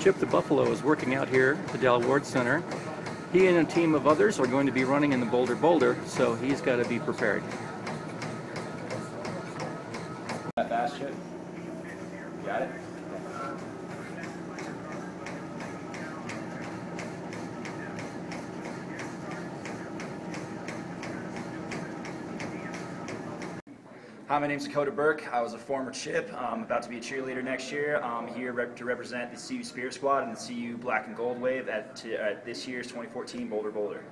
Chip the Buffalo is working out here at the Dal Ward Center. He and a team of others are going to be running in the Bolder Boulder, so he's got to be prepared. That fast, Chip? Got it? Hi, my name's Dakota Burke. I was a former Chip. I'm about to be a cheerleader next year. I'm here rep- to represent the CU Spirit Squad and the CU Black and Gold Wave at, at this year's 2014 Bolder Boulder.